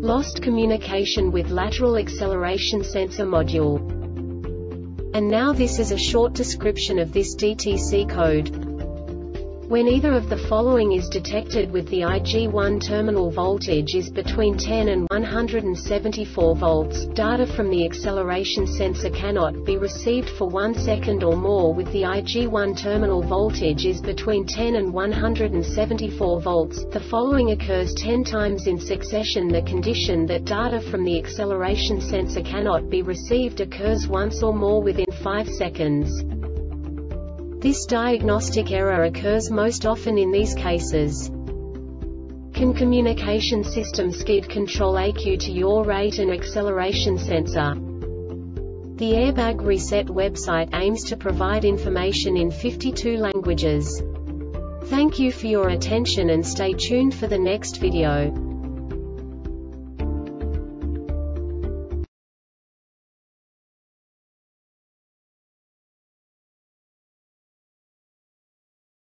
Lost communication with lateral acceleration sensor module. And now this is a short description of this DTC code. When either of the following is detected with the IG1 terminal voltage is between 10 and 174 volts, data from the acceleration sensor cannot be received for 1 second or more with the IG1 terminal voltage is between 10 and 174 volts. The following occurs 10 times in succession the condition that data from the acceleration sensor cannot be received occurs once or more within 5 seconds. This diagnostic error occurs most often in these cases. CAN communication system skid control ECU to yaw rate and acceleration sensor? The Airbag Reset website aims to provide information in 52 languages. Thank you for your attention and stay tuned for the next video.